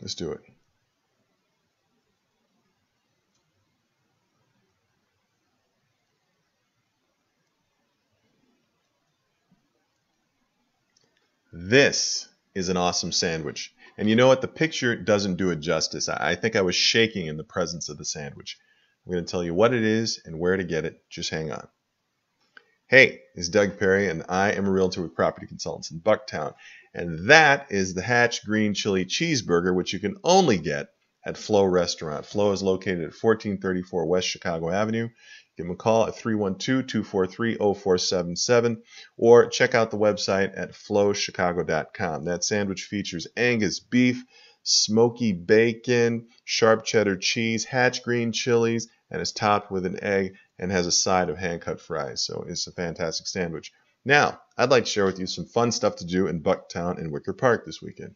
Let's do it. This is an awesome sandwich. And you know what? The picture doesn't do it justice. I think I was shaking in the presence of the sandwich. I'm going to tell you what it is and where to get it. Just hang on. Hey, it's Doug Perry, and I am a realtor with Property Consultants in Bucktown. And that is the Hatch Green Chili Cheeseburger, which you can only get at Flo Restaurant. Flo is located at 1434 West Chicago Avenue. Give them a call at 312-243-0477 or check out the website at flochicago.com. That sandwich features Angus beef, smoky bacon, sharp cheddar cheese, hatch green chilies, and is topped with an egg and has a side of hand-cut fries. So it's a fantastic sandwich. Now, I'd like to share with you some fun stuff to do in Bucktown and Wicker Park this weekend.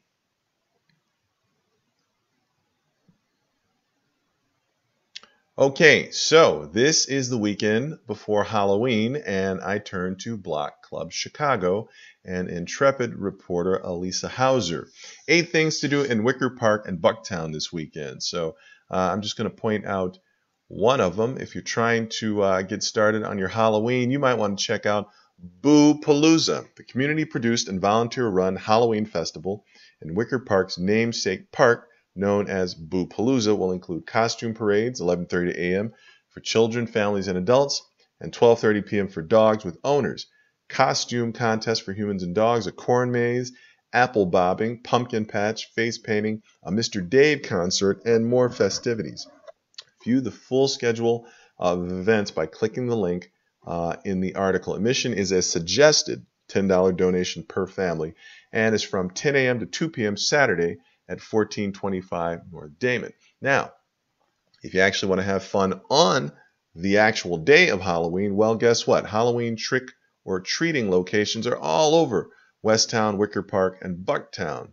Okay, so this is the weekend before Halloween, and I turn to Block Club Chicago and intrepid reporter Alisa Hauser. Eight things to do in Wicker Park and Bucktown this weekend. So uh, I'm just going to point out one of them. If you're trying to uh, get started on your Halloween, you might want to check out Boo Palooza, the community produced and volunteer run Halloween festival in Wicker Park's namesake park known as Boo Palooza will include costume parades 11:30 a.m. for children, families, and adults, and 12:30 p.m. for dogs with owners. Costume contest for humans and dogs, a corn maze, apple bobbing, pumpkin patch, face painting, a Mr. Dave concert, and more festivities. View the full schedule of events by clicking the link uh, in the article. Admission is as suggested $10 donation per family and is from 10 a.m. to 2 p.m. Saturday at 1425 North Damen. Now, if you actually want to have fun on the actual day of Halloween, well, guess what? Halloween trick or treating locations are all over West Town, Wicker Park, and Bucktown.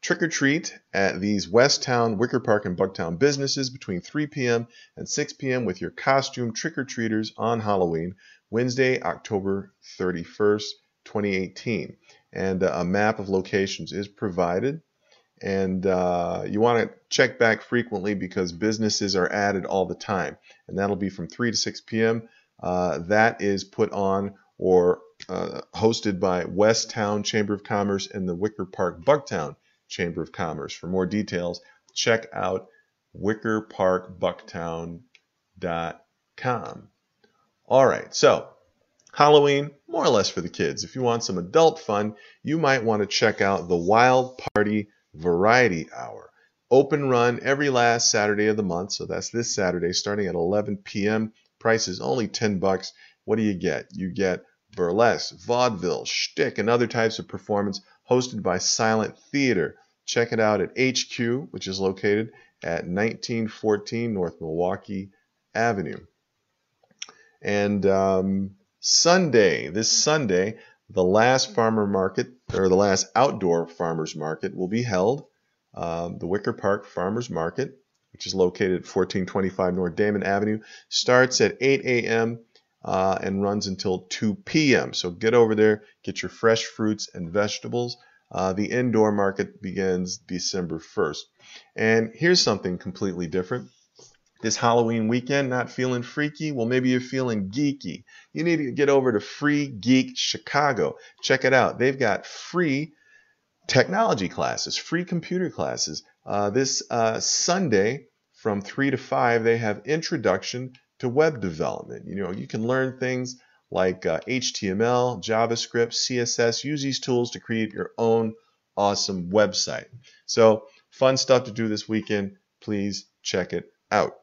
Trick or treat at these West Town, Wicker Park, and Bucktown businesses between 3 p.m. and 6 p.m. with your costume trick or treaters on Halloween, Wednesday, October 31st, 2018. And uh, a map of locations is provided and uh, you want to check back frequently because businesses are added all the time and that'll be from 3 to 6 p.m uh, that is put on or uh, hosted by west town chamber of commerce and the wicker park bucktown chamber of commerce for more details check out wickerparkbucktown.com all right so halloween more or less for the kids if you want some adult fun you might want to check out the wild party Variety Hour. Open run every last Saturday of the month, so that's this Saturday starting at 11 p.m. Price is only 10 bucks. What do you get? You get burlesque, vaudeville, shtick, and other types of performance hosted by Silent Theater. Check it out at HQ, which is located at 1914 North Milwaukee Avenue. And um, Sunday, this Sunday, the last farmer market, or the last outdoor farmers market, will be held. Um, the Wicker Park Farmers Market, which is located at 1425 North Damen Avenue, starts at 8 a.m. Uh, and runs until 2 p.m. So get over there, get your fresh fruits and vegetables. Uh, the indoor market begins December 1st. And here's something completely different this Halloween weekend not feeling freaky? Well, maybe you're feeling geeky. You need to get over to Free Geek Chicago. Check it out. They've got free technology classes, free computer classes. Uh, this uh, Sunday from 3 to 5, they have introduction to web development. You know, you can learn things like uh, HTML, JavaScript, CSS. Use these tools to create your own awesome website. So, fun stuff to do this weekend. Please check it out.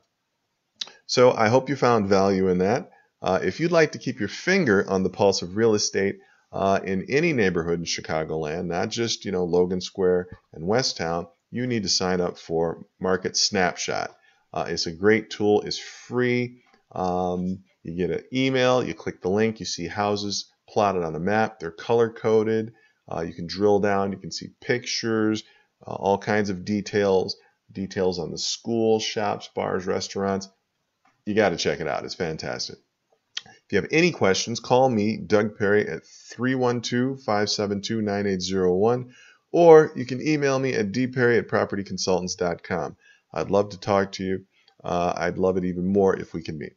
So I hope you found value in that. Uh, if you'd like to keep your finger on the pulse of real estate uh, in any neighborhood in Chicagoland, not just you know Logan Square and West Town, you need to sign up for Market Snapshot. Uh, it's a great tool. It's free. Um, you get an email. You click the link. You see houses plotted on a map. They're color coded. Uh, you can drill down. You can see pictures, uh, all kinds of details, details on the school, shops, bars, restaurants you got to check it out. It's fantastic. If you have any questions, call me, Doug Perry, at 312 572 9801 or you can email me at dperry at propertyconsultants.com. I'd love to talk to you. Uh, I'd love it even more if we can meet.